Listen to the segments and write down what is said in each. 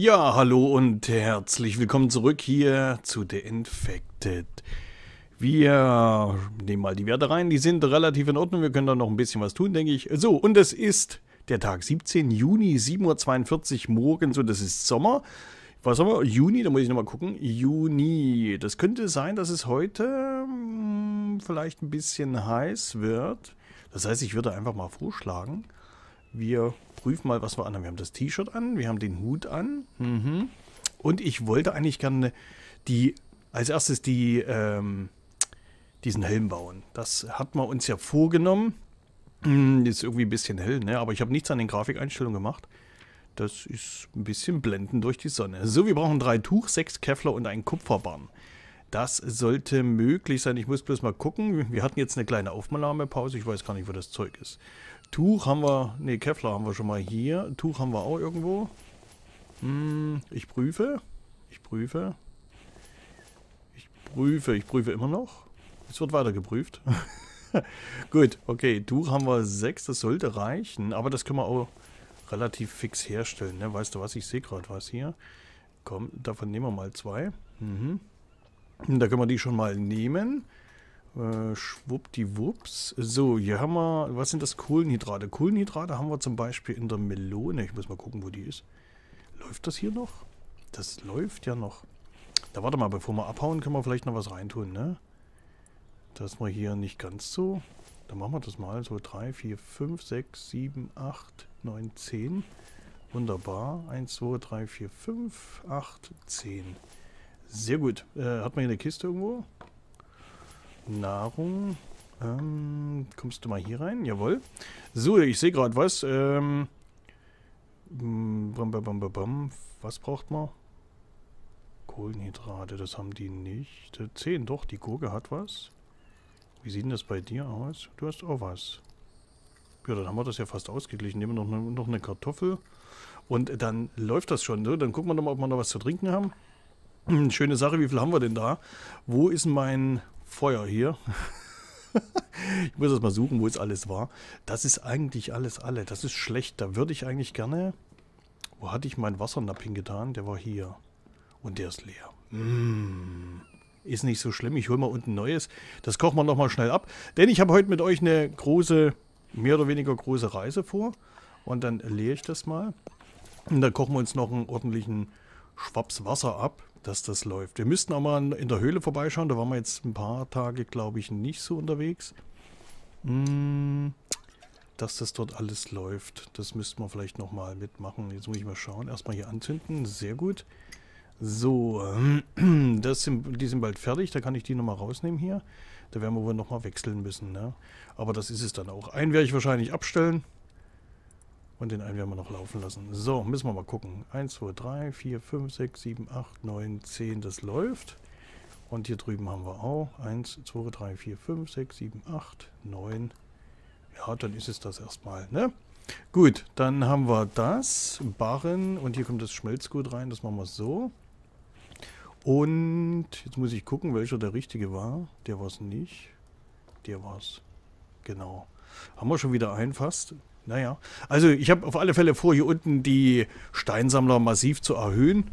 Ja, hallo und herzlich willkommen zurück hier zu The Infected. Wir nehmen mal die Werte rein, die sind relativ in Ordnung, wir können da noch ein bisschen was tun, denke ich. So, und es ist der Tag 17 Juni, 7.42 Uhr morgens und es ist Sommer. Was haben wir? Juni, da muss ich nochmal gucken. Juni. Das könnte sein, dass es heute hm, vielleicht ein bisschen heiß wird. Das heißt, ich würde einfach mal vorschlagen, wir prüfen mal, was wir anhaben. Wir haben das T-Shirt an, wir haben den Hut an. Mhm. Und ich wollte eigentlich gerne die, als erstes die, ähm, diesen Helm bauen. Das hat man uns ja vorgenommen. Hm, ist irgendwie ein bisschen hell, ne? aber ich habe nichts an den Grafikeinstellungen gemacht. Das ist ein bisschen blendend durch die Sonne. So, wir brauchen drei Tuch, sechs Kevlar und einen Kupferbarren. Das sollte möglich sein. Ich muss bloß mal gucken. Wir hatten jetzt eine kleine Aufnahmepause. Ich weiß gar nicht, wo das Zeug ist. Tuch haben wir, ne, Kevlar haben wir schon mal hier. Tuch haben wir auch irgendwo. Hm, ich prüfe. Ich prüfe. Ich prüfe, ich prüfe immer noch. Es wird weiter geprüft. Gut, okay, Tuch haben wir sechs, das sollte reichen. Aber das können wir auch relativ fix herstellen. Ne? Weißt du was, ich sehe gerade was hier. Komm, davon nehmen wir mal zwei. Mhm. Da können wir die schon mal nehmen. Äh, schwuppdiwupps. So, hier haben wir, was sind das? Kohlenhydrate. Kohlenhydrate haben wir zum Beispiel in der Melone. Ich muss mal gucken, wo die ist. Läuft das hier noch? Das läuft ja noch. Da warte mal, bevor wir abhauen, können wir vielleicht noch was reintun, ne? Das wir hier nicht ganz so. Dann machen wir das mal. So 3, 4, 5, 6, 7, 8, 9, 10. Wunderbar. 1, 2, 3, 4, 5, 8, 10. Sehr gut. Äh, hat man hier eine Kiste irgendwo? Nahrung. Ähm, kommst du mal hier rein? Jawohl. So, ich sehe gerade was. Ähm, bam, bam, bam, Was braucht man? Kohlenhydrate, das haben die nicht. 10, doch, die Gurke hat was. Wie sieht denn das bei dir aus? Du hast auch was. Ja, dann haben wir das ja fast ausgeglichen. Nehmen wir noch eine, noch eine Kartoffel. Und dann läuft das schon. Ne? Dann gucken wir nochmal, ob wir noch was zu trinken haben. Schöne Sache, wie viel haben wir denn da? Wo ist mein Feuer hier. ich muss das mal suchen, wo es alles war. Das ist eigentlich alles alle. Das ist schlecht. Da würde ich eigentlich gerne... Wo hatte ich meinen Wassernapping getan? Der war hier. Und der ist leer. Mmh. Ist nicht so schlimm. Ich hole mal unten Neues. Das kochen wir nochmal schnell ab. Denn ich habe heute mit euch eine große, mehr oder weniger große Reise vor. Und dann leere ich das mal. Und dann kochen wir uns noch einen ordentlichen Schwaps Wasser ab dass das läuft. Wir müssten auch mal in der Höhle vorbeischauen. Da waren wir jetzt ein paar Tage, glaube ich, nicht so unterwegs. Hm, dass das dort alles läuft. Das müssten wir vielleicht nochmal mitmachen. Jetzt muss ich mal schauen. Erstmal hier anzünden. Sehr gut. So, das sind, die sind bald fertig. Da kann ich die nochmal rausnehmen hier. Da werden wir wohl nochmal wechseln müssen. Ne? Aber das ist es dann auch. Einen werde ich wahrscheinlich abstellen. Und den einen werden wir noch laufen lassen. So, müssen wir mal gucken. 1, 2, 3, 4, 5, 6, 7, 8, 9, 10. Das läuft. Und hier drüben haben wir auch 1, 2, 3, 4, 5, 6, 7, 8, 9. Ja, dann ist es das erstmal, ne? Gut, dann haben wir das. Barren. Und hier kommt das Schmelzgut rein. Das machen wir so. Und jetzt muss ich gucken, welcher der richtige war. Der war es nicht. Der war es. Genau. Haben wir schon wieder einen fast. Naja, also ich habe auf alle Fälle vor, hier unten die Steinsammler massiv zu erhöhen.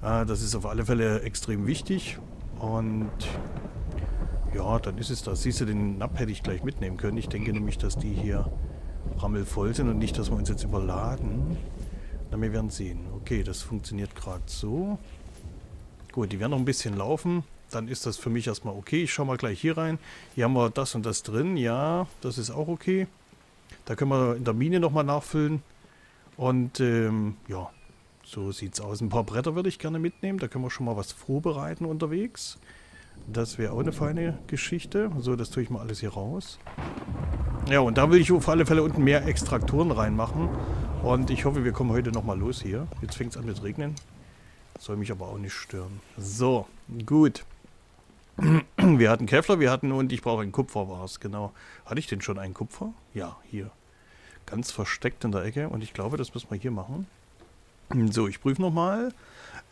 Das ist auf alle Fälle extrem wichtig. Und ja, dann ist es das. Siehst du, den Napp hätte ich gleich mitnehmen können. Ich denke nämlich, dass die hier rammelvoll sind und nicht, dass wir uns jetzt überladen. Na, wir werden sehen. Okay, das funktioniert gerade so. Gut, die werden noch ein bisschen laufen. Dann ist das für mich erstmal okay. Ich schaue mal gleich hier rein. Hier haben wir das und das drin. Ja, das ist auch okay. Da können wir in der Mine nochmal nachfüllen. Und ähm, ja, so sieht es aus. Ein paar Bretter würde ich gerne mitnehmen. Da können wir schon mal was vorbereiten unterwegs. Das wäre auch eine feine Geschichte. So, das tue ich mal alles hier raus. Ja, und da will ich auf alle Fälle unten mehr Extraktoren reinmachen. Und ich hoffe, wir kommen heute nochmal los hier. Jetzt fängt es an mit Regnen. Soll mich aber auch nicht stören. So, gut. Wir hatten Kevlar, wir hatten und ich brauche einen Kupfer war es, genau. Hatte ich denn schon einen Kupfer? Ja, hier. Ganz versteckt in der Ecke und ich glaube, das müssen wir hier machen. So, ich prüfe nochmal.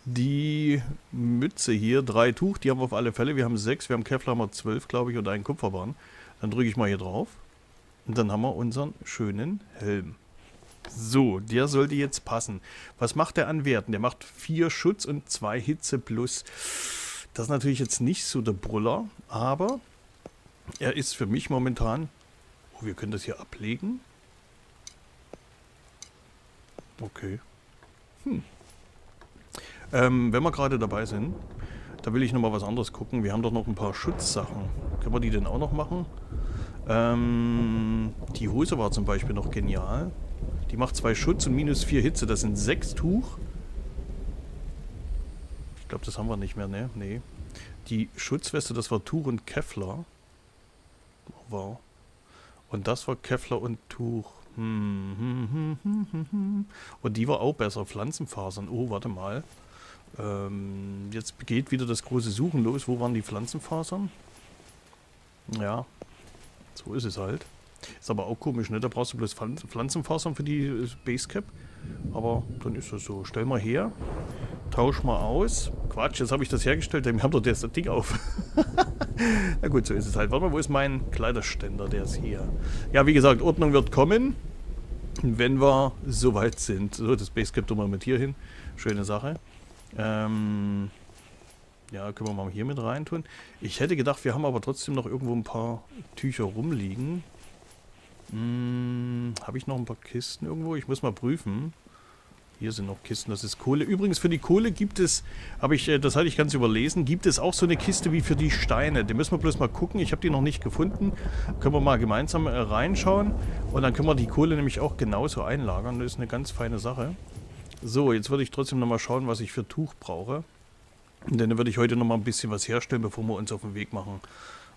Die Mütze hier, drei Tuch, die haben wir auf alle Fälle. Wir haben sechs, wir haben Kevlar, haben wir zwölf, glaube ich, und einen Kupferbahn. Dann drücke ich mal hier drauf. Und dann haben wir unseren schönen Helm. So, der sollte jetzt passen. Was macht der an Werten? Der macht 4 Schutz und 2 Hitze plus. Das ist natürlich jetzt nicht so der Brüller, aber er ist für mich momentan... Oh, wir können das hier ablegen. Okay. Hm. Ähm, wenn wir gerade dabei sind, da will ich nochmal was anderes gucken. Wir haben doch noch ein paar Schutzsachen. Können wir die denn auch noch machen? Ähm, die Hose war zum Beispiel noch genial. Die macht zwei Schutz und minus vier Hitze. Das sind sechs Tuch. Ich glaube, das haben wir nicht mehr, ne? Nee. Die Schutzweste, das war Tuch und Kevlar. Wow. Und das war Kevlar und Tuch. Hm, hm, hm, und die war auch besser. Pflanzenfasern. Oh, warte mal. Ähm, jetzt geht wieder das große Suchen los. Wo waren die Pflanzenfasern? Ja, so ist es halt. Ist aber auch komisch, ne? Da brauchst du bloß Pflanzenfasern für die äh, Basecap. Aber dann ist das so. Stell mal her. Tausch mal aus. Quatsch, jetzt habe ich das hergestellt. Wir haben doch das Ding auf. Na gut, so ist es halt. Warte mal, wo ist mein Kleiderständer? Der ist hier. Ja, wie gesagt, Ordnung wird kommen. Wenn wir soweit sind. So, das Basecap tun wir mit hier hin. Schöne Sache. Ähm, ja, können wir mal hier mit reintun. Ich hätte gedacht, wir haben aber trotzdem noch irgendwo ein paar Tücher rumliegen. Hm, Habe ich noch ein paar Kisten irgendwo? Ich muss mal prüfen. Hier sind noch Kisten, das ist Kohle. Übrigens, für die Kohle gibt es, habe ich, äh, das hatte ich ganz überlesen, gibt es auch so eine Kiste wie für die Steine. Die müssen wir bloß mal gucken. Ich habe die noch nicht gefunden. Können wir mal gemeinsam äh, reinschauen. Und dann können wir die Kohle nämlich auch genauso einlagern. Das ist eine ganz feine Sache. So, jetzt würde ich trotzdem nochmal schauen, was ich für Tuch brauche. Und dann würde ich heute nochmal ein bisschen was herstellen, bevor wir uns auf den Weg machen.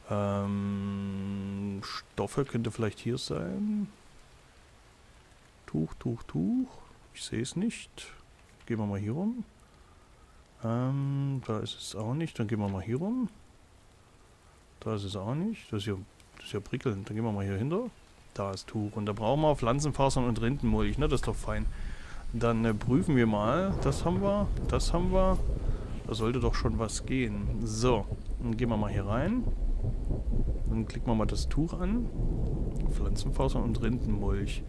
Ähm, Stoffe könnte vielleicht hier sein. Tuch, Tuch, Tuch. Ich sehe es nicht. Gehen wir mal hier rum. Ähm, da ist es auch nicht. Dann gehen wir mal hier rum. Da ist es auch nicht. Das ist ja, das ist ja prickelnd. Dann gehen wir mal hier hinter. Da ist Tuch. Und da brauchen wir Pflanzenfasern und Rindenmulch. Ne? Das ist doch fein. Dann äh, prüfen wir mal. Das haben wir. Das haben wir. Da sollte doch schon was gehen. So. Dann gehen wir mal hier rein. Dann klicken wir mal das Tuch an. Pflanzenfasern und Rindenmulch.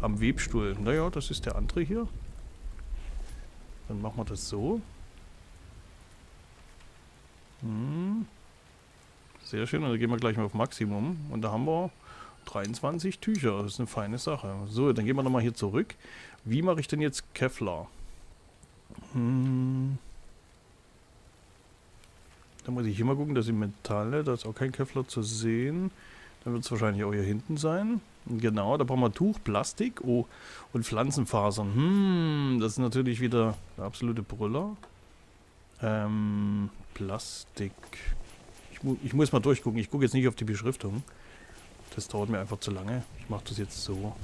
Am Webstuhl. Naja, das ist der andere hier. Dann machen wir das so. Hm. Sehr schön. Und dann gehen wir gleich mal auf Maximum. Und da haben wir 23 Tücher. Das ist eine feine Sache. So, dann gehen wir nochmal hier zurück. Wie mache ich denn jetzt Kevlar? Hm. Da muss ich hier mal gucken, dass die Metalle, da ist auch kein Kevlar zu sehen. Dann wird es wahrscheinlich auch hier hinten sein. Genau, da brauchen wir Tuch, Plastik oh, und Pflanzenfasern. Hm, das ist natürlich wieder der absolute Brüller. Ähm, Plastik. Ich, mu ich muss mal durchgucken. Ich gucke jetzt nicht auf die Beschriftung. Das dauert mir einfach zu lange. Ich mache das jetzt so.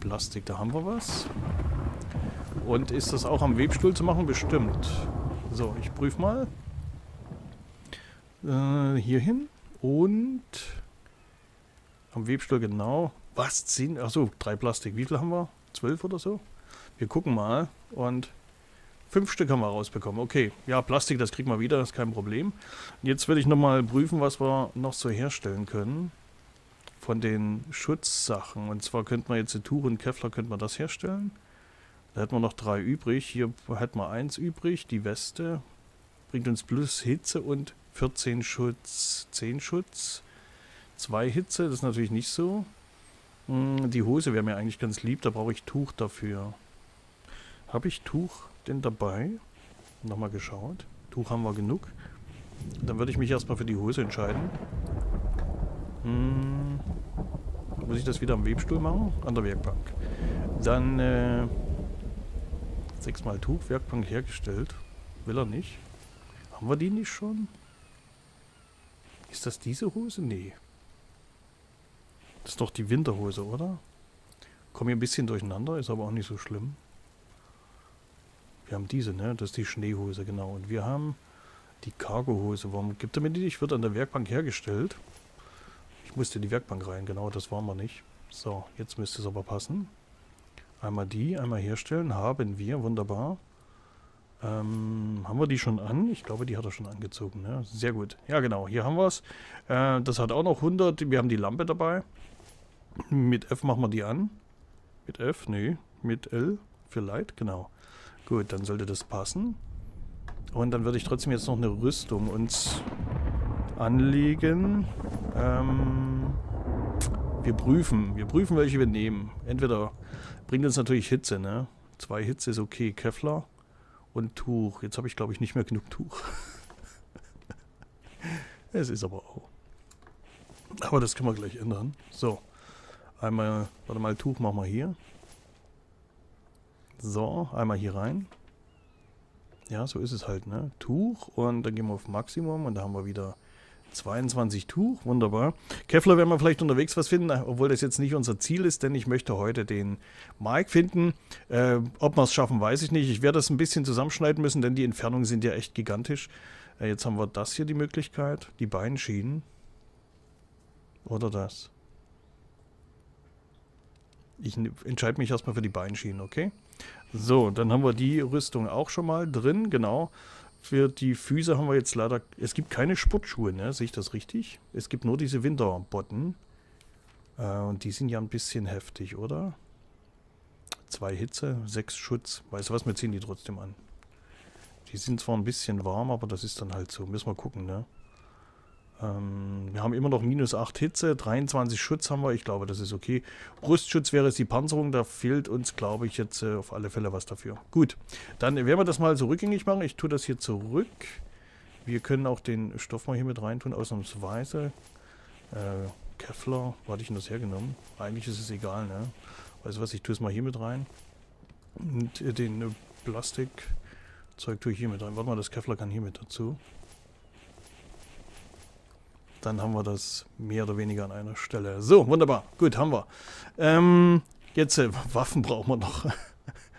Plastik, da haben wir was. Und ist das auch am Webstuhl zu machen? Bestimmt. So, ich prüfe mal. Äh, hier hin. Und am Webstuhl genau. Was? Zehn? Achso, drei Plastik. Wie viel haben wir? Zwölf oder so? Wir gucken mal. Und fünf Stück haben wir rausbekommen. Okay, ja, Plastik, das kriegen wir wieder, das ist kein Problem. Jetzt werde ich nochmal prüfen, was wir noch so herstellen können von den Schutzsachen. Und zwar könnte man jetzt die und Kevlar könnte man das herstellen. Da hätten wir noch drei übrig. Hier hätten wir eins übrig. Die Weste bringt uns plus Hitze und 14 Schutz, 10 Schutz. 2 Hitze, das ist natürlich nicht so. Hm, die Hose wäre mir eigentlich ganz lieb, da brauche ich Tuch dafür. Habe ich Tuch denn dabei? Nochmal geschaut. Tuch haben wir genug. Dann würde ich mich erstmal für die Hose entscheiden. Hm, muss ich das wieder am Webstuhl machen? An der Werkbank. Dann äh, sechsmal Tuch, Werkbank hergestellt. Will er nicht. Haben wir die nicht schon? Ist das diese Hose? Nee. Das ist doch die Winterhose, oder? Komme hier ein bisschen durcheinander, ist aber auch nicht so schlimm. Wir haben diese, ne? Das ist die Schneehose, genau. Und wir haben die Cargohose. Warum gibt er mir die nicht? Wird an der Werkbank hergestellt. Ich musste in die Werkbank rein, genau, das waren wir nicht. So, jetzt müsste es aber passen. Einmal die, einmal herstellen, haben wir, wunderbar. Ähm, haben wir die schon an? Ich glaube, die hat er schon angezogen. Ne? Sehr gut. Ja, genau, hier haben wir es. Äh, das hat auch noch 100. Wir haben die Lampe dabei. Mit F machen wir die an. Mit F? Nee. Mit L? Für Light? Genau. Gut, dann sollte das passen. Und dann würde ich trotzdem jetzt noch eine Rüstung uns anlegen. Ähm, wir prüfen. Wir prüfen, welche wir nehmen. Entweder bringt uns natürlich Hitze, ne? Zwei Hitze ist okay. Kevlar und Tuch. Jetzt habe ich, glaube ich, nicht mehr genug Tuch. es ist aber auch. Aber das können wir gleich ändern. So. Einmal, warte mal, Tuch machen wir hier. So, einmal hier rein. Ja, so ist es halt, ne? Tuch und dann gehen wir auf Maximum und da haben wir wieder 22 Tuch, wunderbar. Kevlar werden wir vielleicht unterwegs was finden, obwohl das jetzt nicht unser Ziel ist, denn ich möchte heute den Mike finden. Äh, ob wir es schaffen, weiß ich nicht. Ich werde das ein bisschen zusammenschneiden müssen, denn die Entfernungen sind ja echt gigantisch. Äh, jetzt haben wir das hier die Möglichkeit, die Beinschienen. Oder das. Ich entscheide mich erstmal für die Beinschienen, okay? So, dann haben wir die Rüstung auch schon mal drin, genau. Für die Füße haben wir jetzt leider... Es gibt keine Sportschuhe, ne? Sehe ich das richtig? Es gibt nur diese Winterbotten. Äh, und die sind ja ein bisschen heftig, oder? Zwei Hitze, sechs Schutz. Weißt du was, wir ziehen die trotzdem an. Die sind zwar ein bisschen warm, aber das ist dann halt so. Müssen wir gucken, ne? Ähm, wir haben immer noch minus 8 Hitze, 23 Schutz haben wir, ich glaube, das ist okay. Brustschutz wäre es die Panzerung, da fehlt uns, glaube ich, jetzt äh, auf alle Fälle was dafür. Gut, dann werden wir das mal so rückgängig machen. Ich tue das hier zurück. Wir können auch den Stoff mal hier mit reintun, ausnahmsweise. Äh, Kevlar, wo hatte ich denn das hergenommen? Eigentlich ist es egal, ne? Weißt du was, ich tue es mal hier mit rein. Und äh, den äh, Plastikzeug tue ich hier mit rein. Warte mal, das Kevlar kann hier mit dazu. Dann haben wir das mehr oder weniger an einer Stelle. So, wunderbar. Gut, haben wir. Ähm, jetzt, äh, Waffen brauchen wir noch.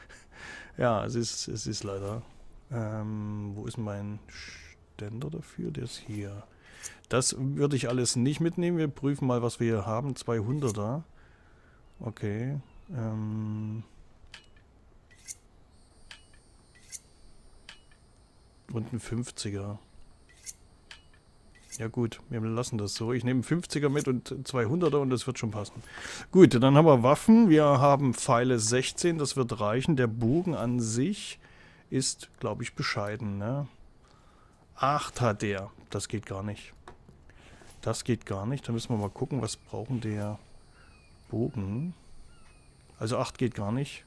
ja, es ist, es ist leider. Ähm, wo ist mein Ständer dafür? Der ist hier. Das würde ich alles nicht mitnehmen. Wir prüfen mal, was wir hier haben. 200er. Okay. Ähm und ein 50er. Ja gut, wir lassen das so. Ich nehme 50er mit und 200er und das wird schon passen. Gut, dann haben wir Waffen. Wir haben Pfeile 16, das wird reichen. Der Bogen an sich ist, glaube ich, bescheiden. Ne? 8 hat der. Das geht gar nicht. Das geht gar nicht. Da müssen wir mal gucken, was brauchen der Bogen. Also 8 geht gar nicht.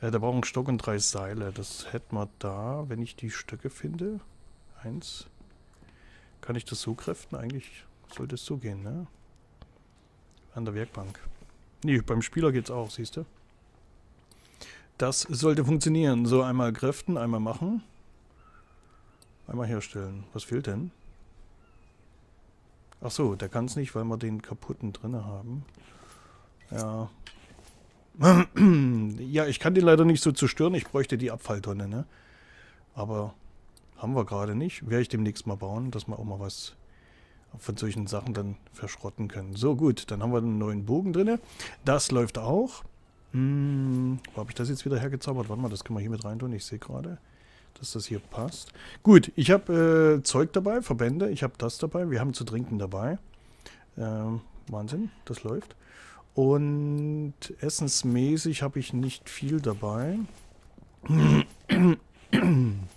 Äh, da brauchen Stock und drei Seile. Das hätten wir da, wenn ich die Stöcke finde. Eins, kann ich das so kräften? Eigentlich sollte es so gehen, ne? An der Werkbank. Nee, beim Spieler geht's auch, siehst du? Das sollte funktionieren. So, einmal kräften, einmal machen. Einmal herstellen. Was fehlt denn? Ach so, der kann es nicht, weil wir den kaputten drinne haben. Ja. ja, ich kann den leider nicht so zerstören. Ich bräuchte die Abfalltonne, ne? Aber haben wir gerade nicht. Werde ich demnächst mal bauen, dass wir auch mal was von solchen Sachen dann verschrotten können. So, gut, dann haben wir einen neuen Bogen drin. Das läuft auch. Hm, wo habe ich das jetzt wieder hergezaubert? Warte mal, das können wir hier mit rein tun. Ich sehe gerade, dass das hier passt. Gut, ich habe äh, Zeug dabei, Verbände. Ich habe das dabei. Wir haben zu trinken dabei. Ähm, Wahnsinn, das läuft. Und essensmäßig habe ich nicht viel dabei.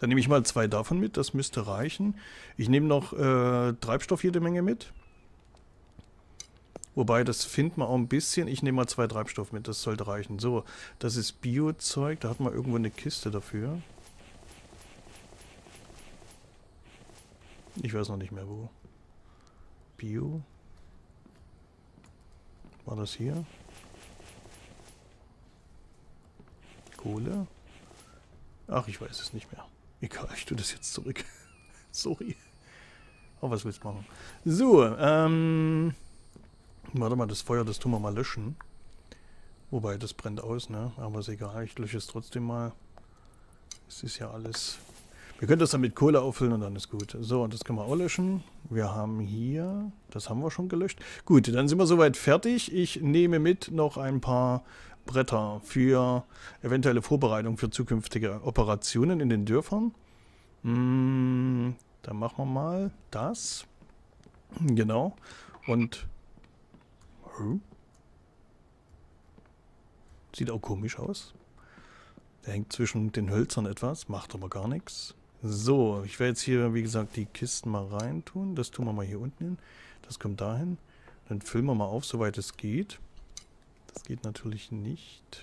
Dann nehme ich mal zwei davon mit, das müsste reichen. Ich nehme noch äh, Treibstoff jede Menge mit. Wobei, das findet man auch ein bisschen. Ich nehme mal zwei Treibstoff mit, das sollte reichen. So, das ist Bio-Zeug, da hat man irgendwo eine Kiste dafür. Ich weiß noch nicht mehr wo. Bio. War das hier? Kohle? Ach, ich weiß es nicht mehr. Egal, ich tue das jetzt zurück. Sorry. Oh, was willst du machen? So, ähm... Warte mal, das Feuer, das tun wir mal löschen. Wobei, das brennt aus, ne? Aber ist egal, ich lösche es trotzdem mal. Es ist ja alles... Wir können das dann mit Kohle auffüllen und dann ist gut. So, und das können wir auch löschen. Wir haben hier... Das haben wir schon gelöscht. Gut, dann sind wir soweit fertig. Ich nehme mit noch ein paar Bretter für eventuelle Vorbereitung für zukünftige Operationen in den Dörfern. Hm, dann machen wir mal das. Genau. Und... Sieht auch komisch aus. Der hängt zwischen den Hölzern etwas, macht aber gar nichts. So, ich werde jetzt hier, wie gesagt, die Kisten mal reintun. Das tun wir mal hier unten hin. Das kommt dahin. Dann füllen wir mal auf, soweit es geht. Das geht natürlich nicht.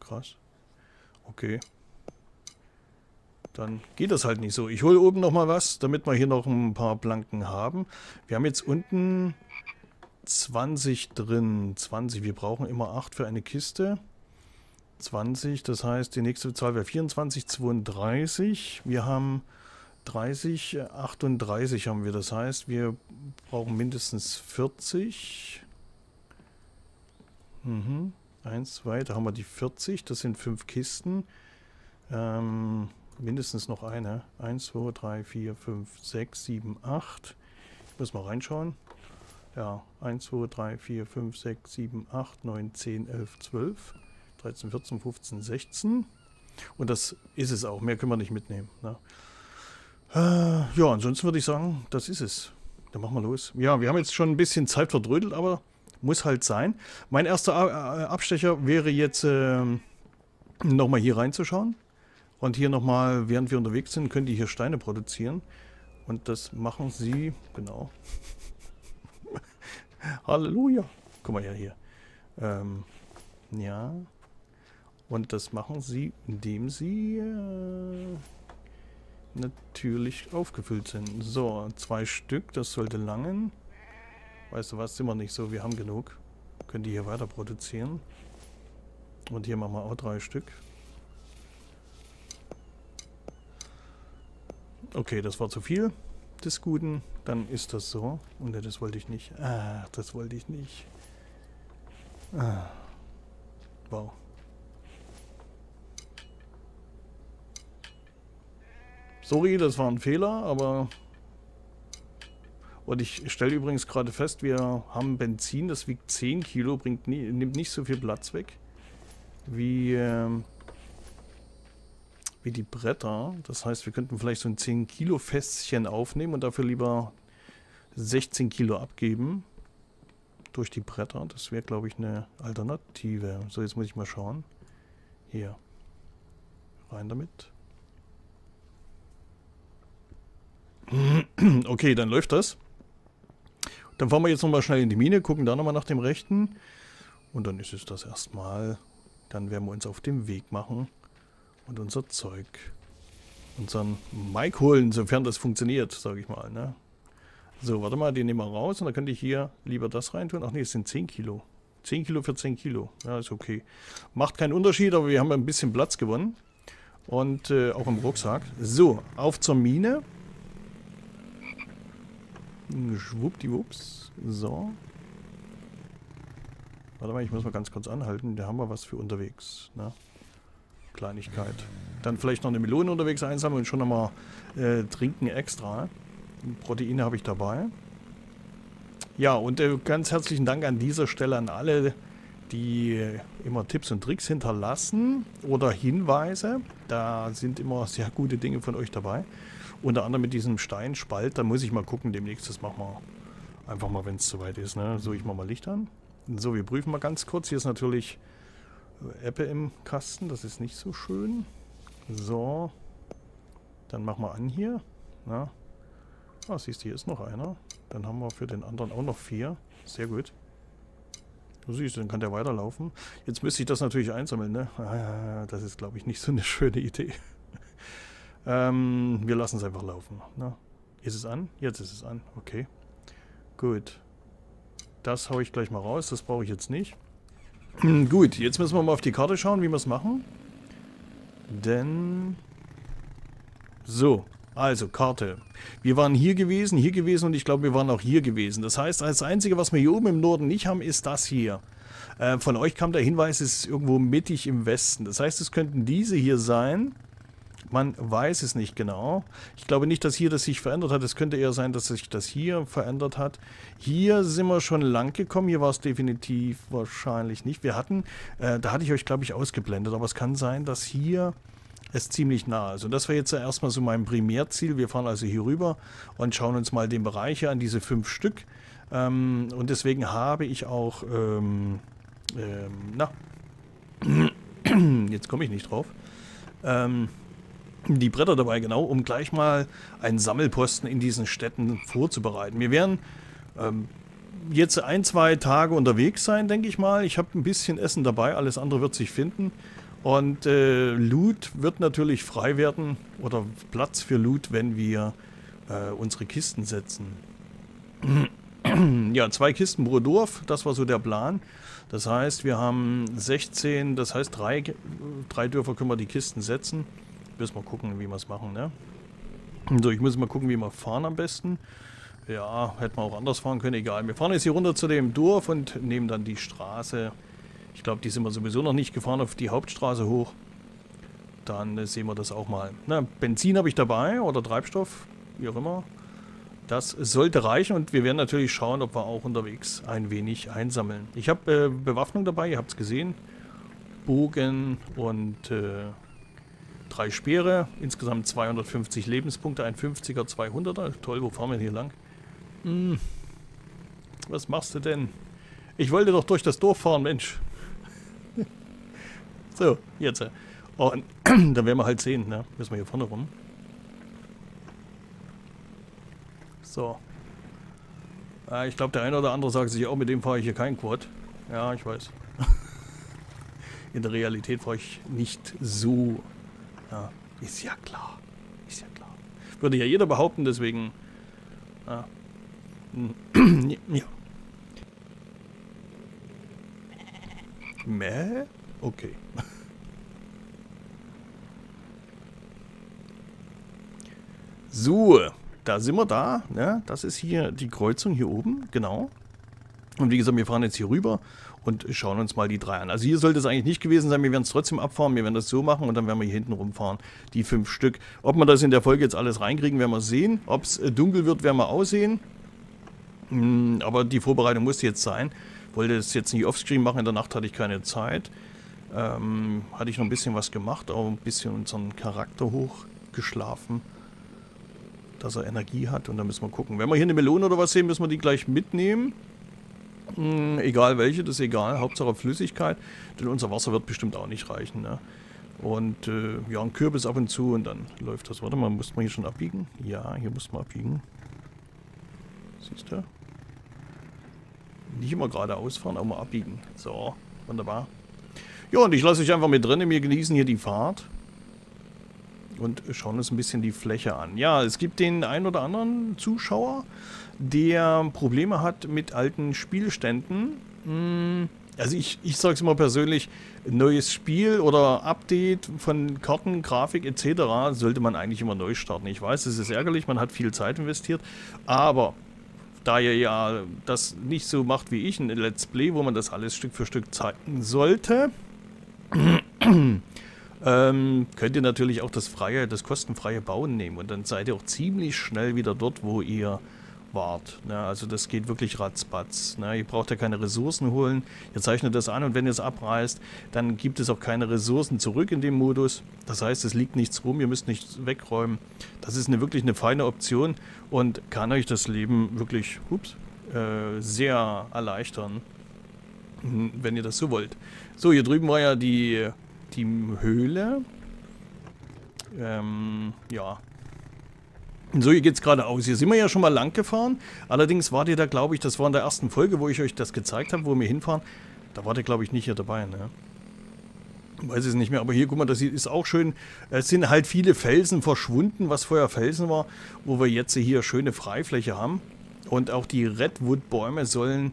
Krass. Okay. Dann geht das halt nicht so. Ich hole oben nochmal was, damit wir hier noch ein paar Planken haben. Wir haben jetzt unten 20 drin. 20. Wir brauchen immer 8 für eine Kiste. 20, das heißt, die nächste Zahl wäre 24, 32. Wir haben 30, 38 haben wir. Das heißt, wir brauchen mindestens 40. Mhm. 1, 2, da haben wir die 40. Das sind 5 Kisten. Ähm, mindestens noch eine. 1, 2, 3, 4, 5, 6, 7, 8. Ich muss mal reinschauen. Ja, 1, 2, 3, 4, 5, 6, 7, 8, 9, 10, 11, 12, 13, 14, 15, 16. Und das ist es auch. Mehr können wir nicht mitnehmen. Ne? Äh, ja, ansonsten würde ich sagen, das ist es. Dann machen wir los. Ja, wir haben jetzt schon ein bisschen Zeit verdrödelt, aber muss halt sein. Mein erster Abstecher wäre jetzt äh, nochmal hier reinzuschauen. Und hier nochmal, während wir unterwegs sind, können die hier Steine produzieren. Und das machen sie, genau. Halleluja. Guck mal ja hier. Ähm, ja. Und das machen sie, indem sie äh, natürlich aufgefüllt sind. So, zwei Stück, das sollte langen. Weißt du was, sind wir nicht so, wir haben genug. Können die hier weiter produzieren. Und hier machen wir auch drei Stück. Okay, das war zu viel des Guten. Dann ist das so. Und das wollte ich nicht. Ah, das wollte ich nicht. Ah. Wow. Sorry, das war ein Fehler, aber... Und ich stelle übrigens gerade fest, wir haben Benzin, das wiegt 10 Kilo, bringt nie, nimmt nicht so viel Platz weg wie, ähm, wie die Bretter. Das heißt, wir könnten vielleicht so ein 10 Kilo Fässchen aufnehmen und dafür lieber 16 Kilo abgeben durch die Bretter. Das wäre, glaube ich, eine Alternative. So, jetzt muss ich mal schauen. Hier. Rein damit. Okay, dann läuft das. Dann fahren wir jetzt nochmal schnell in die Mine, gucken da nochmal nach dem Rechten. Und dann ist es das erstmal. Dann werden wir uns auf den Weg machen und unser Zeug, unseren Mike holen, sofern das funktioniert, sage ich mal. Ne? So, warte mal, den nehmen wir raus und dann könnte ich hier lieber das reintun. Ach nee, es sind 10 Kilo. 10 Kilo für 10 Kilo. Ja, ist okay. Macht keinen Unterschied, aber wir haben ein bisschen Platz gewonnen. Und äh, auch im Rucksack. So, auf zur Mine. Schwuppdiwupps. So. Warte mal, ich muss mal ganz kurz anhalten. Da haben wir was für unterwegs. Ne? Kleinigkeit. Dann vielleicht noch eine Melone unterwegs einsammeln und schon nochmal äh, trinken extra. Proteine habe ich dabei. Ja, und äh, ganz herzlichen Dank an dieser Stelle an alle, die immer Tipps und Tricks hinterlassen oder Hinweise. Da sind immer sehr gute Dinge von euch dabei. Unter anderem mit diesem Steinspalt. Da muss ich mal gucken demnächst. Das machen wir einfach mal, wenn es soweit ist. Ne? So, ich mache mal Licht an. So, wir prüfen mal ganz kurz. Hier ist natürlich Apple im Kasten. Das ist nicht so schön. So. Dann machen wir an hier. Na, Ah, siehst du, hier ist noch einer. Dann haben wir für den anderen auch noch vier. Sehr gut. Du siehst, dann kann der weiterlaufen. Jetzt müsste ich das natürlich einsammeln, ne? Ah, das ist, glaube ich, nicht so eine schöne Idee. Ähm, wir lassen es einfach laufen. Ne? Ist es an? Jetzt ist es an. Okay. Gut. Das haue ich gleich mal raus. Das brauche ich jetzt nicht. Gut, jetzt müssen wir mal auf die Karte schauen, wie wir es machen. Denn... So, also, Karte. Wir waren hier gewesen, hier gewesen und ich glaube, wir waren auch hier gewesen. Das heißt, das Einzige, was wir hier oben im Norden nicht haben, ist das hier. Äh, von euch kam der Hinweis, es ist irgendwo mittig im Westen. Das heißt, es könnten diese hier sein. Man weiß es nicht genau. Ich glaube nicht, dass hier das sich verändert hat. Es könnte eher sein, dass sich das hier verändert hat. Hier sind wir schon lang gekommen. Hier war es definitiv wahrscheinlich nicht. Wir hatten, äh, da hatte ich euch, glaube ich, ausgeblendet. Aber es kann sein, dass hier ist ziemlich nah. Also das wäre jetzt erstmal so mein Primärziel. Wir fahren also hier rüber und schauen uns mal den Bereich an, diese fünf Stück. Ähm, und deswegen habe ich auch ähm, ähm, na, jetzt komme ich nicht drauf, ähm, die Bretter dabei, genau, um gleich mal einen Sammelposten in diesen Städten vorzubereiten. Wir werden ähm, jetzt ein, zwei Tage unterwegs sein, denke ich mal. Ich habe ein bisschen Essen dabei, alles andere wird sich finden. Und äh, Loot wird natürlich frei werden oder Platz für Loot, wenn wir äh, unsere Kisten setzen. ja, zwei Kisten pro Dorf, das war so der Plan. Das heißt, wir haben 16, das heißt, drei, drei Dörfer können wir die Kisten setzen. Müssen wir gucken, wie wir es machen, ne? So, ich muss mal gucken, wie wir fahren am besten. Ja, hätten wir auch anders fahren können, egal. Wir fahren jetzt hier runter zu dem Dorf und nehmen dann die Straße. Ich glaube, die sind wir sowieso noch nicht gefahren auf die Hauptstraße hoch. Dann äh, sehen wir das auch mal. Na, Benzin habe ich dabei oder Treibstoff, wie auch immer. Das sollte reichen und wir werden natürlich schauen, ob wir auch unterwegs ein wenig einsammeln. Ich habe äh, Bewaffnung dabei, ihr habt es gesehen. Bogen und äh, drei Speere. Insgesamt 250 Lebenspunkte, ein 50er, 200er. Toll, wo fahren wir hier lang? Hm. Was machst du denn? Ich wollte doch durch das Dorf fahren, Mensch. so, jetzt. Und dann werden wir halt sehen, ne? Müssen wir hier vorne rum. So. Äh, ich glaube, der eine oder andere sagt sich auch, mit dem fahre ich hier kein Quad. Ja, ich weiß. In der Realität fahre ich nicht so. Ja, ist ja klar. Ist ja klar. Würde ja jeder behaupten, deswegen. Ja. ja. Mäh? Okay. So, da sind wir da. Ne? Das ist hier die Kreuzung hier oben, genau. Und wie gesagt, wir fahren jetzt hier rüber und schauen uns mal die drei an. Also hier sollte es eigentlich nicht gewesen sein, wir werden es trotzdem abfahren, wir werden das so machen und dann werden wir hier hinten rumfahren, die fünf Stück. Ob wir das in der Folge jetzt alles reinkriegen, werden wir sehen. Ob es äh, dunkel wird, werden wir aussehen. Hm, aber die Vorbereitung muss jetzt sein. Wollte es jetzt nicht offscreen machen, in der Nacht hatte ich keine Zeit. Ähm, hatte ich noch ein bisschen was gemacht, auch ein bisschen unseren Charakter hochgeschlafen dass er Energie hat und dann müssen wir gucken. Wenn wir hier eine Melone oder was sehen, müssen wir die gleich mitnehmen. Hm, egal welche, das ist egal. Hauptsache Flüssigkeit, denn unser Wasser wird bestimmt auch nicht reichen. Ne? Und äh, ja, ein Kürbis ab und zu und dann läuft das. Warte mal, muss man hier schon abbiegen? Ja, hier muss man abbiegen. Siehst du? Nicht immer geradeaus fahren, auch mal abbiegen. So, wunderbar. Ja, und ich lasse euch einfach mit drin. Wir genießen hier die Fahrt und schauen uns ein bisschen die Fläche an. Ja, es gibt den ein oder anderen Zuschauer, der Probleme hat mit alten Spielständen. Hm, also ich, ich sage es immer persönlich, neues Spiel oder Update von Karten, Grafik etc. sollte man eigentlich immer neu starten. Ich weiß, es ist ärgerlich, man hat viel Zeit investiert, aber da ihr ja das nicht so macht wie ich, ein Let's Play, wo man das alles Stück für Stück zeigen sollte, ähm, könnt ihr natürlich auch das freie, das kostenfreie Bauen nehmen und dann seid ihr auch ziemlich schnell wieder dort, wo ihr wart. Ne? Also das geht wirklich ratzbatz. Ne? Ihr braucht ja keine Ressourcen holen, ihr zeichnet das an und wenn ihr es abreißt, dann gibt es auch keine Ressourcen zurück in dem Modus. Das heißt, es liegt nichts rum, ihr müsst nichts wegräumen. Das ist eine, wirklich eine feine Option und kann euch das Leben wirklich ups, äh, sehr erleichtern, hm, wenn ihr das so wollt. So, hier drüben war ja die die Höhle. Ähm, ja. So, hier geht es geradeaus. Hier sind wir ja schon mal lang gefahren. Allerdings wart ihr da, glaube ich, das war in der ersten Folge, wo ich euch das gezeigt habe, wo wir hinfahren. Da wart ihr, glaube ich, nicht hier dabei, ne? Weiß es nicht mehr, aber hier, guck mal, das ist auch schön. Es sind halt viele Felsen verschwunden, was vorher Felsen war, wo wir jetzt hier schöne Freifläche haben. Und auch die Redwood-Bäume sollen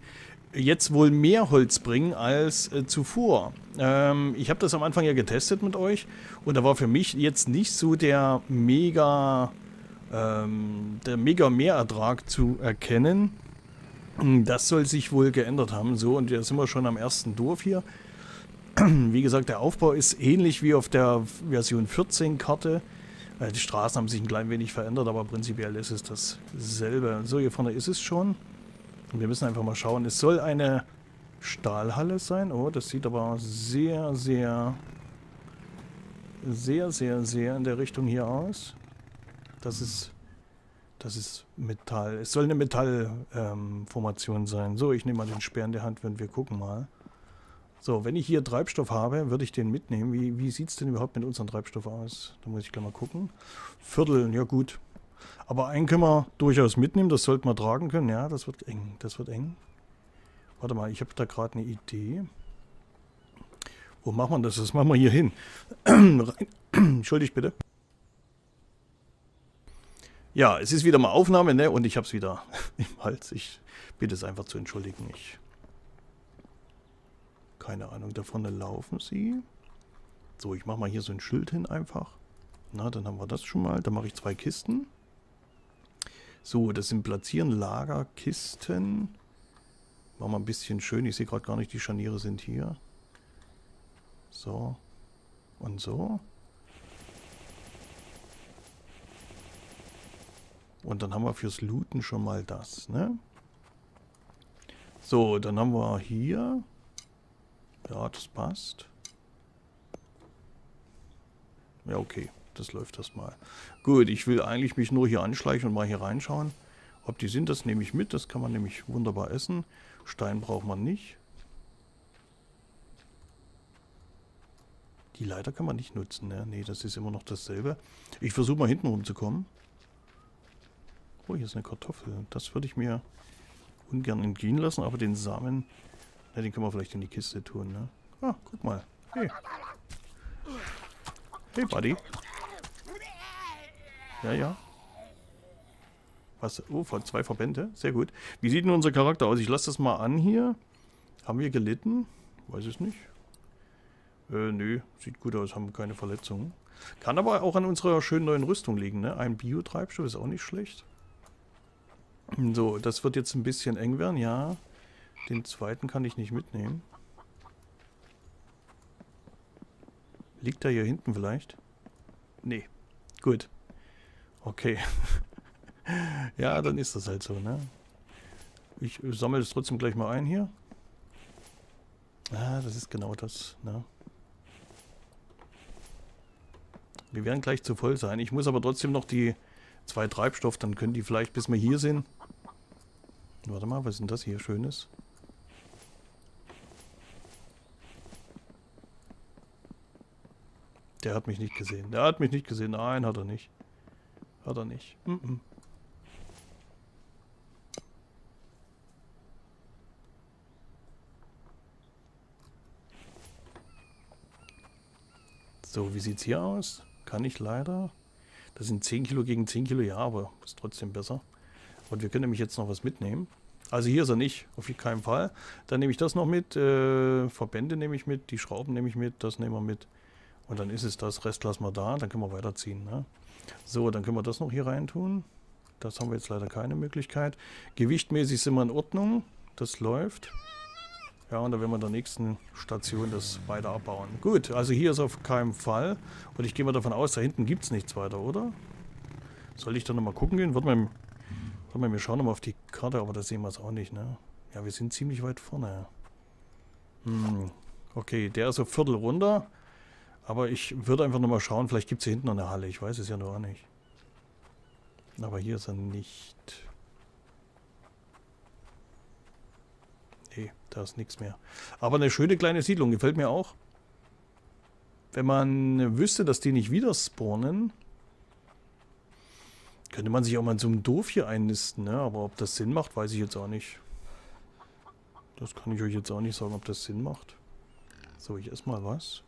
jetzt wohl mehr Holz bringen als äh, zuvor. Ähm, ich habe das am Anfang ja getestet mit euch und da war für mich jetzt nicht so der mega, ähm, der mega Mehrertrag zu erkennen. Das soll sich wohl geändert haben. So, und jetzt sind wir schon am ersten Dorf hier. Wie gesagt, der Aufbau ist ähnlich wie auf der Version 14 Karte. Äh, die Straßen haben sich ein klein wenig verändert, aber prinzipiell ist es dasselbe. So, hier vorne ist es schon. Wir müssen einfach mal schauen. Es soll eine Stahlhalle sein. Oh, das sieht aber sehr, sehr, sehr, sehr, sehr in der Richtung hier aus. Das ist, das ist Metall. Es soll eine Metallformation ähm, sein. So, ich nehme mal den Speer in der Hand und wir gucken mal. So, wenn ich hier Treibstoff habe, würde ich den mitnehmen. Wie, wie sieht es denn überhaupt mit unserem Treibstoff aus? Da muss ich gleich mal gucken. Viertel, ja gut. Aber einen können wir durchaus mitnehmen, das sollten wir tragen können. Ja, das wird eng, das wird eng. Warte mal, ich habe da gerade eine Idee. Wo machen wir das? Das machen wir hier hin. Entschuldigt bitte. Ja, es ist wieder mal Aufnahme, ne? Und ich habe es wieder im Hals. Ich bitte es einfach zu entschuldigen. Ich keine Ahnung, da vorne laufen sie. So, ich mache mal hier so ein Schild hin einfach. Na, dann haben wir das schon mal. Da mache ich zwei Kisten. So, das sind Platzieren, Lagerkisten. Machen wir ein bisschen schön. Ich sehe gerade gar nicht, die Scharniere sind hier. So. Und so. Und dann haben wir fürs Looten schon mal das, ne? So, dann haben wir hier ja, das passt. Ja, okay. Das läuft das mal. Gut, ich will eigentlich mich nur hier anschleichen und mal hier reinschauen. Ob die sind, das nehme ich mit. Das kann man nämlich wunderbar essen. Stein braucht man nicht. Die Leiter kann man nicht nutzen, ne? Nee, das ist immer noch dasselbe. Ich versuche mal hinten rumzukommen. Oh, hier ist eine Kartoffel. Das würde ich mir ungern entgehen lassen, aber den Samen ja, den können wir vielleicht in die Kiste tun, ne? Ah, guck mal. Hey. Hey, Buddy. Ja, ja. Was? Oh, von zwei Verbände. Sehr gut. Wie sieht denn unser Charakter aus? Ich lasse das mal an hier. Haben wir gelitten? Weiß es nicht. Äh, nö. Sieht gut aus. Haben keine Verletzungen. Kann aber auch an unserer schönen neuen Rüstung liegen, ne? Ein Biotreibstoff ist auch nicht schlecht. So, das wird jetzt ein bisschen eng werden, ja. Den zweiten kann ich nicht mitnehmen. Liegt er hier hinten vielleicht? Nee. Gut. Okay. ja, dann ist das halt so, ne? Ich sammle es trotzdem gleich mal ein hier. Ah, das ist genau das, ne? Wir werden gleich zu voll sein. Ich muss aber trotzdem noch die zwei Treibstoff, dann können die vielleicht, bis wir hier sind. Warte mal, was ist denn das hier Schönes? Der hat mich nicht gesehen. Der hat mich nicht gesehen. Nein, hat er nicht. Hat er nicht. Mm -mm. So, wie sieht's hier aus? Kann ich leider. Das sind 10 Kilo gegen 10 Kilo, ja, aber ist trotzdem besser. Und wir können nämlich jetzt noch was mitnehmen. Also hier ist er nicht, auf keinen Fall. Dann nehme ich das noch mit. Äh, Verbände nehme ich mit, die Schrauben nehme ich mit, das nehmen wir mit. Und dann ist es das, Rest lassen wir da, dann können wir weiterziehen. Ne? So, dann können wir das noch hier rein tun. Das haben wir jetzt leider keine Möglichkeit. Gewichtmäßig sind wir in Ordnung. Das läuft. Ja, und dann werden wir in der nächsten Station das weiter abbauen. Gut, also hier ist auf keinen Fall. Und ich gehe mal davon aus, da hinten gibt es nichts weiter, oder? Soll ich da nochmal gucken gehen? Warte mal, warte mal, wir schauen nochmal auf die Karte, aber da sehen wir es auch nicht, ne? Ja, wir sind ziemlich weit vorne. Hm, okay, der ist auf Viertel runter. Aber ich würde einfach nochmal schauen, vielleicht gibt es hier hinten noch eine Halle. Ich weiß es ja noch nicht. Aber hier ist er nicht. Nee, da ist nichts mehr. Aber eine schöne kleine Siedlung, gefällt mir auch. Wenn man wüsste, dass die nicht wieder spawnen, könnte man sich auch mal in so einem Dorf hier einnisten, ne? Aber ob das Sinn macht, weiß ich jetzt auch nicht. Das kann ich euch jetzt auch nicht sagen, ob das Sinn macht. So, ich esse mal was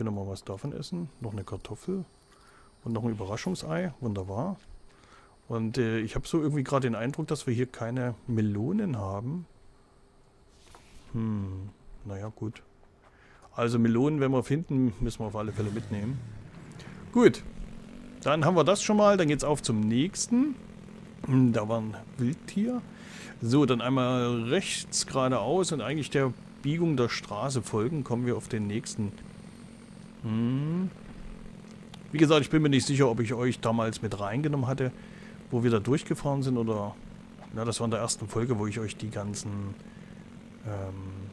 können wir mal was davon essen. Noch eine Kartoffel und noch ein Überraschungsei. Wunderbar. Und äh, ich habe so irgendwie gerade den Eindruck, dass wir hier keine Melonen haben. Hm, naja, gut. Also Melonen, wenn wir finden, müssen wir auf alle Fälle mitnehmen. Gut. Dann haben wir das schon mal. Dann geht es auf zum nächsten. Hm, da war ein Wildtier. So, dann einmal rechts geradeaus und eigentlich der Biegung der Straße folgen, kommen wir auf den nächsten hm. Wie gesagt, ich bin mir nicht sicher, ob ich euch damals mit reingenommen hatte, wo wir da durchgefahren sind oder... Ja, das war in der ersten Folge, wo ich euch die ganzen ähm,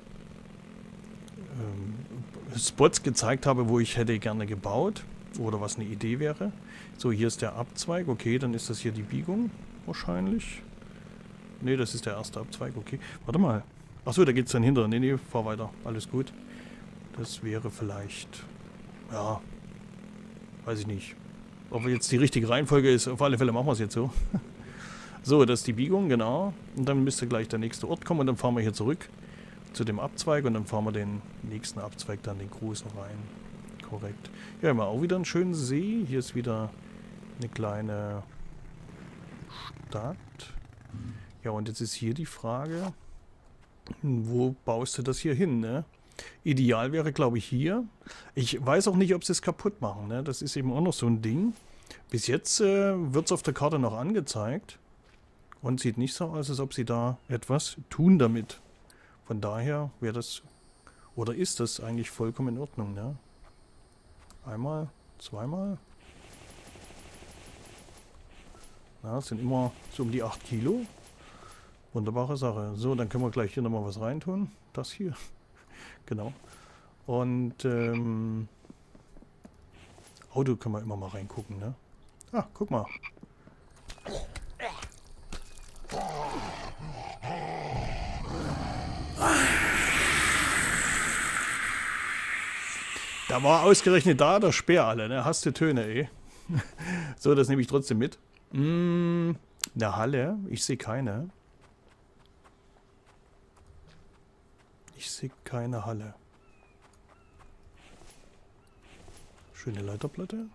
ähm, Spots gezeigt habe, wo ich hätte gerne gebaut oder was eine Idee wäre. So, hier ist der Abzweig. Okay, dann ist das hier die Biegung wahrscheinlich. Ne, das ist der erste Abzweig. Okay, warte mal. Achso, da geht es dann hinter. Nee, nee, fahr weiter. Alles gut. Das wäre vielleicht... Ja. Weiß ich nicht. Ob jetzt die richtige Reihenfolge ist. Auf alle Fälle machen wir es jetzt so. so, das ist die Biegung, genau. Und dann müsste gleich der nächste Ort kommen. Und dann fahren wir hier zurück zu dem Abzweig. Und dann fahren wir den nächsten Abzweig, dann den großen rein. Korrekt. Ja, immer auch wieder einen schönen See. Hier ist wieder eine kleine Stadt. Ja, und jetzt ist hier die Frage, wo baust du das hier hin, ne? Ideal wäre, glaube ich, hier. Ich weiß auch nicht, ob sie es kaputt machen, ne? Das ist eben auch noch so ein Ding. Bis jetzt äh, wird es auf der Karte noch angezeigt. Und sieht nicht so aus, als ob sie da etwas tun damit. Von daher wäre das, oder ist das eigentlich vollkommen in Ordnung, ne? Einmal, zweimal. Ja, sind immer so um die 8 Kilo. Wunderbare Sache. So, dann können wir gleich hier nochmal was reintun. Das hier. Genau. Und ähm, Auto können wir immer mal reingucken, ne? Ah, guck mal. Da war ausgerechnet da der Speer alle, ne? Hast du Töne, eh? so, das nehme ich trotzdem mit. Mm, eine Halle? Ich sehe keine. Ich sehe keine Halle. Schöne Leiterplatte.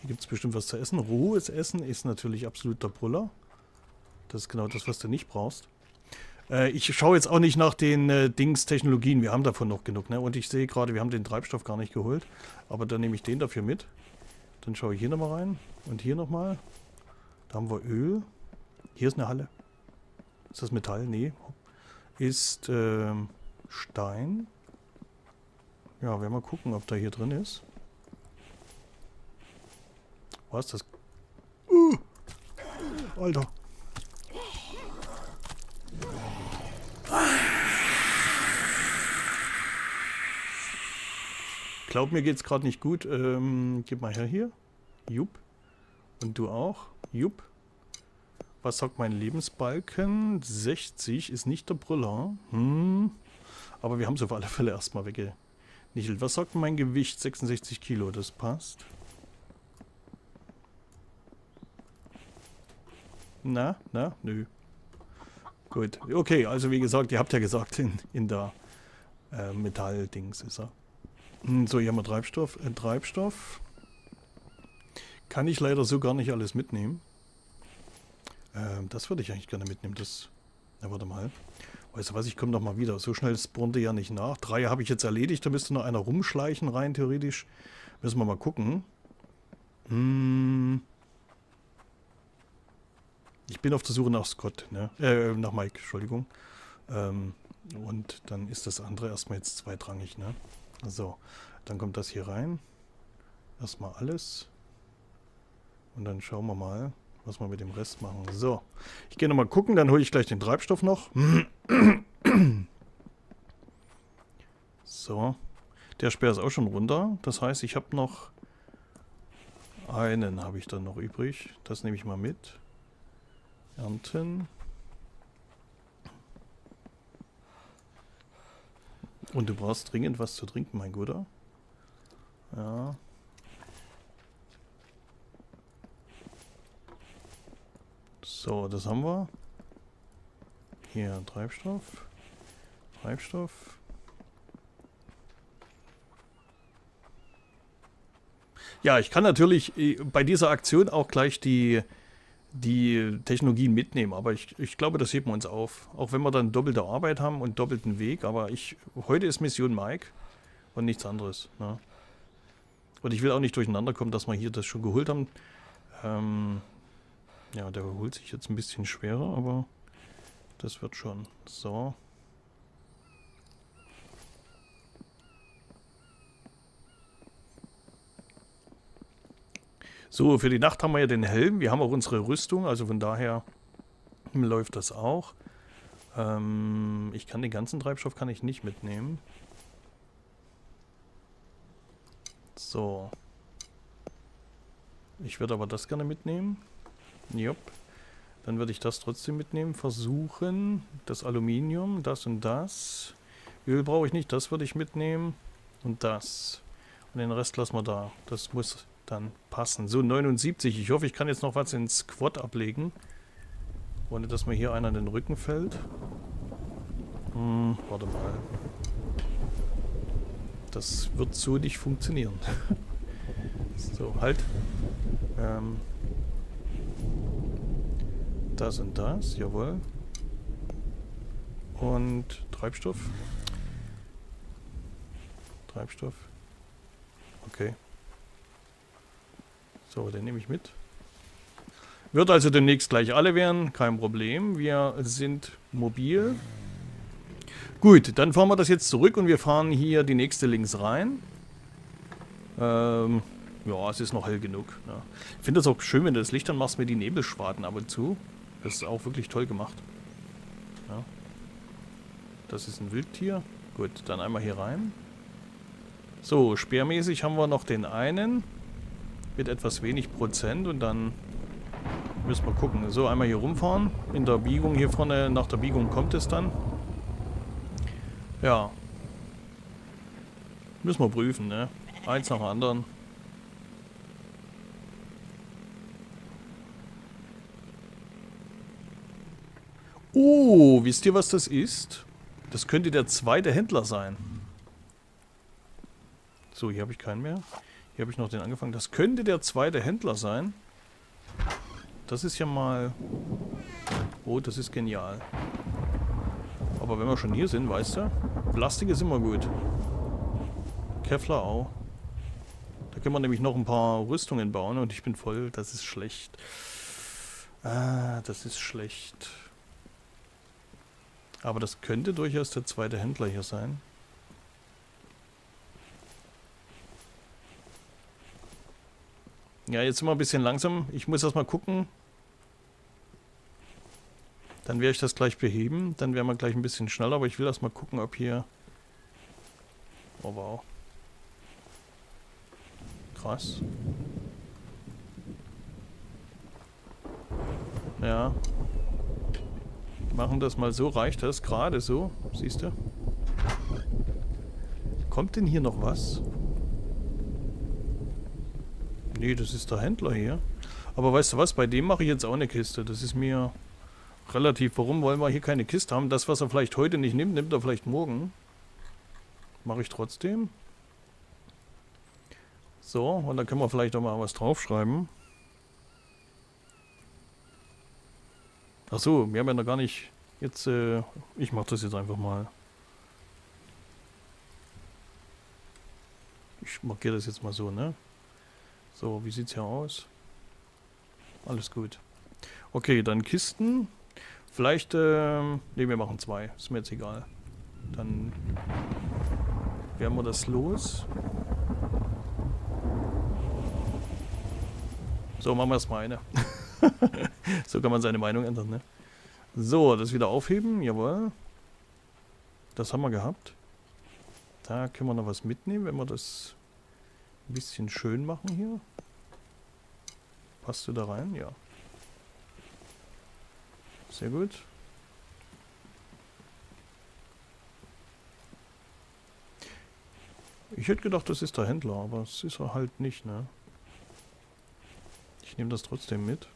Hier gibt es bestimmt was zu essen. Rohes Essen ist natürlich absoluter Brüller. Das ist genau das, was du nicht brauchst. Äh, ich schaue jetzt auch nicht nach den äh, Dings-Technologien. Wir haben davon noch genug. Ne? Und ich sehe gerade, wir haben den Treibstoff gar nicht geholt. Aber dann nehme ich den dafür mit. Dann schaue ich hier nochmal rein. Und hier nochmal. Da haben wir Öl. Hier ist eine Halle. Ist das Metall? Nee. Ist äh, Stein. Ja, werden wir gucken, ob da hier drin ist. Was das? Uh! Alter. Glaub mir geht's gerade nicht gut. Ähm, gib mal her hier. Jupp. Und du auch. Jupp. Was sagt mein Lebensbalken? 60 ist nicht der Brüller. Hm. Aber wir haben es auf alle Fälle erstmal weggenichelt. Was sagt mein Gewicht? 66 Kilo. Das passt. Na, na, nö. Gut. Okay, also wie gesagt, ihr habt ja gesagt, in, in der äh, Metalldings ist er. Hm, so, hier haben wir Treibstoff. Äh, Treibstoff. Kann ich leider so gar nicht alles mitnehmen. Ähm, das würde ich eigentlich gerne mitnehmen. Das. Na, warte mal. Weißt du was, ich komme doch mal wieder. So schnell spawnte ja nicht nach. Drei habe ich jetzt erledigt. Da müsste noch einer rumschleichen, rein theoretisch. Müssen wir mal gucken. Hm. Ich bin auf der Suche nach Scott, ne? Äh, nach Mike, Entschuldigung. Ähm, und dann ist das andere erstmal jetzt zweitrangig, ne? So, dann kommt das hier rein. Erstmal alles. Und dann schauen wir mal, was wir mit dem Rest machen. So, ich gehe nochmal gucken, dann hole ich gleich den Treibstoff noch. So, der Speer ist auch schon runter. Das heißt, ich habe noch einen habe ich dann noch übrig. Das nehme ich mal mit. Ernten. Und du brauchst dringend was zu trinken, mein Guter. Ja. So, das haben wir. Hier, Treibstoff. Treibstoff. Ja, ich kann natürlich äh, bei dieser Aktion auch gleich die die Technologien mitnehmen. Aber ich, ich glaube, das heben wir uns auf. Auch wenn wir dann doppelte Arbeit haben und doppelten Weg. Aber ich heute ist Mission Mike und nichts anderes. Ne? Und ich will auch nicht durcheinander kommen, dass wir hier das schon geholt haben. Ähm, ja, der holt sich jetzt ein bisschen schwerer, aber das wird schon. So. So, für die Nacht haben wir ja den Helm. Wir haben auch unsere Rüstung, also von daher läuft das auch. Ähm, ich kann den ganzen Treibstoff kann ich nicht mitnehmen. So. Ich würde aber das gerne mitnehmen. Jupp. Dann würde ich das trotzdem mitnehmen. Versuchen. Das Aluminium, das und das. Öl brauche ich nicht, das würde ich mitnehmen. Und das. Und den Rest lassen wir da. Das muss dann passen. So, 79. Ich hoffe, ich kann jetzt noch was ins Quad ablegen. Ohne dass mir hier einer in den Rücken fällt. Hm, warte mal. Das wird so nicht funktionieren. so, halt. Ähm, das und das, jawohl. Und Treibstoff. Treibstoff. Okay. So, den nehme ich mit. Wird also demnächst gleich alle werden, kein Problem. Wir sind mobil. Gut, dann fahren wir das jetzt zurück und wir fahren hier die nächste links rein. Ähm, ja, es ist noch hell genug. Ja. Ich finde es auch schön, wenn du das Licht dann machst mit die Nebelschwaden ab und zu. Das ist auch wirklich toll gemacht. Ja. Das ist ein Wildtier. Gut, dann einmal hier rein. So, speermäßig haben wir noch den einen. Mit etwas wenig Prozent und dann müssen wir gucken. So, einmal hier rumfahren. In der Biegung hier vorne, nach der Biegung kommt es dann. Ja. Müssen wir prüfen, ne? Eins nach dem anderen. Oh, wisst ihr, was das ist? Das könnte der zweite Händler sein. So, hier habe ich keinen mehr. Hier habe ich noch den angefangen. Das könnte der zweite Händler sein. Das ist ja mal... Oh, das ist genial. Aber wenn wir schon hier sind, weißt du, Plastik ist immer gut. Kevlar auch. Da können wir nämlich noch ein paar Rüstungen bauen und ich bin voll. Das ist schlecht. Ah, das ist schlecht. Aber das könnte durchaus der zweite Händler hier sein. Ja, jetzt sind wir ein bisschen langsam. Ich muss erstmal gucken, dann werde ich das gleich beheben. Dann werden wir gleich ein bisschen schneller. Aber ich will erst mal gucken, ob hier... Oh, wow. Krass. Ja. Machen das mal so. Reicht das? Gerade so. Siehst du? Kommt denn hier noch was? Nee, das ist der Händler hier. Aber weißt du was? Bei dem mache ich jetzt auch eine Kiste. Das ist mir relativ. Warum wollen wir hier keine Kiste haben? Das, was er vielleicht heute nicht nimmt, nimmt er vielleicht morgen. Mache ich trotzdem. So, und dann können wir vielleicht auch mal was draufschreiben. Ach so, wir haben ja noch gar nicht... Jetzt, äh, ich mache das jetzt einfach mal. Ich markiere das jetzt mal so, ne? So, wie sieht's hier aus? Alles gut. Okay, dann Kisten. Vielleicht, ähm, ne, wir machen zwei. Ist mir jetzt egal. Dann werden wir das los. So, machen wir erstmal eine. so kann man seine Meinung ändern, ne? So, das wieder aufheben. Jawohl. Das haben wir gehabt. Da können wir noch was mitnehmen, wenn wir das ein bisschen schön machen hier. Passt du da rein? Ja. Sehr gut. Ich hätte gedacht, das ist der Händler, aber es ist er halt nicht, ne? Ich nehme das trotzdem mit.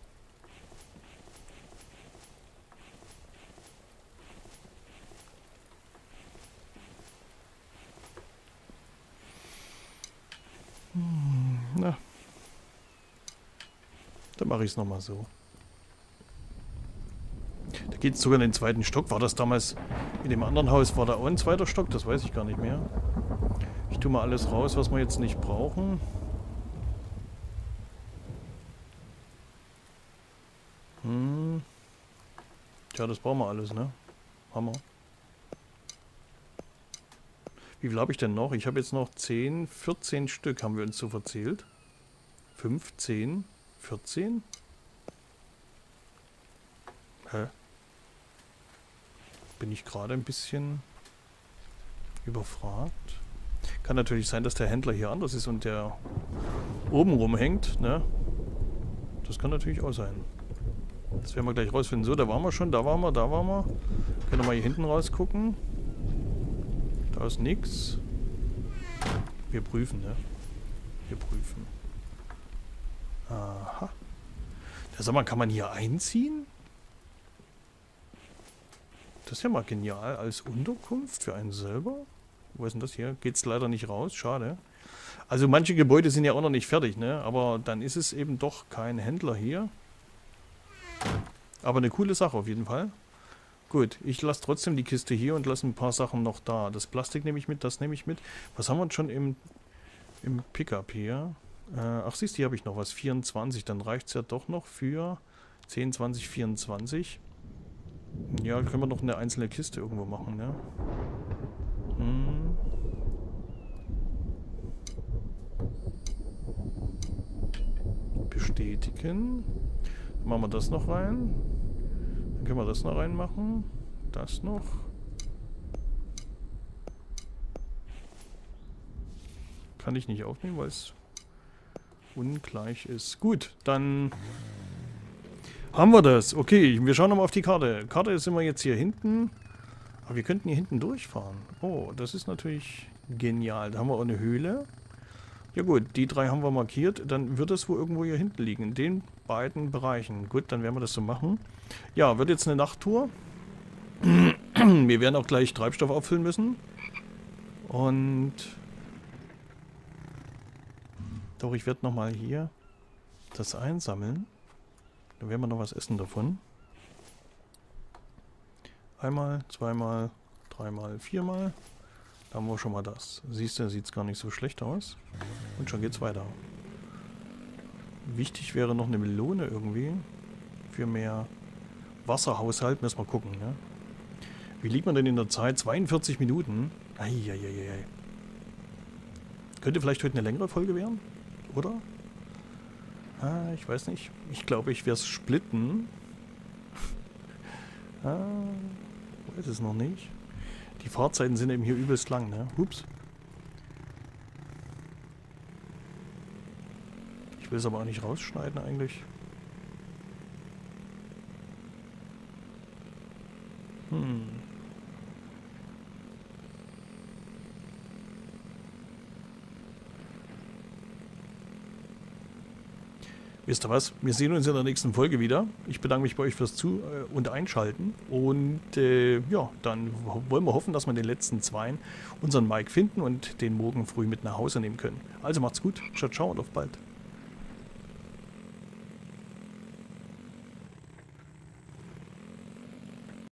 Dann mache ich es nochmal so. Da geht es sogar in den zweiten Stock. War das damals in dem anderen Haus? War da auch ein zweiter Stock? Das weiß ich gar nicht mehr. Ich tue mal alles raus, was wir jetzt nicht brauchen. Hm. Tja, das brauchen wir alles, ne? Hammer. Wie viel habe ich denn noch? Ich habe jetzt noch 10, 14 Stück haben wir uns so verzählt. 15, 14? Hä? bin ich gerade ein bisschen überfragt. Kann natürlich sein, dass der Händler hier anders ist und der oben rumhängt, ne? Das kann natürlich auch sein. Das werden wir gleich rausfinden. So, da waren wir schon, da waren wir, da waren wir. Können wir mal hier hinten rausgucken. Da ist nichts. Wir prüfen, ne? Wir prüfen. Sag mal, kann man hier einziehen? Das ist ja mal genial. Als Unterkunft für einen selber. Wo ist denn das hier? Geht's leider nicht raus. Schade. Also manche Gebäude sind ja auch noch nicht fertig, ne? Aber dann ist es eben doch kein Händler hier. Aber eine coole Sache auf jeden Fall. Gut, ich lasse trotzdem die Kiste hier und lasse ein paar Sachen noch da. Das Plastik nehme ich mit, das nehme ich mit. Was haben wir schon im, im Pickup hier? Äh, ach siehst du, hier habe ich noch was. 24, dann reicht es ja doch noch für 10, 20, 24. Ja, können wir noch eine einzelne Kiste irgendwo machen, ne? Hm. Bestätigen. Dann machen wir das noch rein. Dann können wir das noch reinmachen. Das noch. Kann ich nicht aufnehmen, weil es ungleich ist. Gut, dann haben wir das. Okay, wir schauen nochmal auf die Karte. Karte ist immer jetzt hier hinten. Aber wir könnten hier hinten durchfahren. Oh, das ist natürlich genial. Da haben wir auch eine Höhle. Ja gut, die drei haben wir markiert. Dann wird es wohl irgendwo hier hinten liegen. In den beiden Bereichen. Gut, dann werden wir das so machen. Ja, wird jetzt eine Nachttour. wir werden auch gleich Treibstoff auffüllen müssen. Und... Doch, ich werde nochmal hier das einsammeln. Dann werden wir noch was essen davon. Einmal, zweimal, dreimal, viermal. Da haben wir schon mal das. Siehst du, sieht es gar nicht so schlecht aus. Und schon geht's weiter. Wichtig wäre noch eine Melone irgendwie. Für mehr Wasserhaushalt. Müssen wir gucken, ne? Wie liegt man denn in der Zeit? 42 Minuten? Eieieiei. Könnte vielleicht heute eine längere Folge werden? Oder? Ah, ich weiß nicht. Ich glaube, ich werde es splitten. ah, weiß es noch nicht. Die Fahrzeiten sind eben hier übelst lang, ne? Ups. Ich will es aber auch nicht rausschneiden eigentlich. Hm. Wisst ihr was? Wir sehen uns in der nächsten Folge wieder. Ich bedanke mich bei euch fürs Zu- äh, und Einschalten. Und äh, ja, dann wollen wir hoffen, dass wir den letzten Zweien unseren Mike finden und den morgen früh mit nach Hause nehmen können. Also macht's gut. Ciao, ciao und auf bald.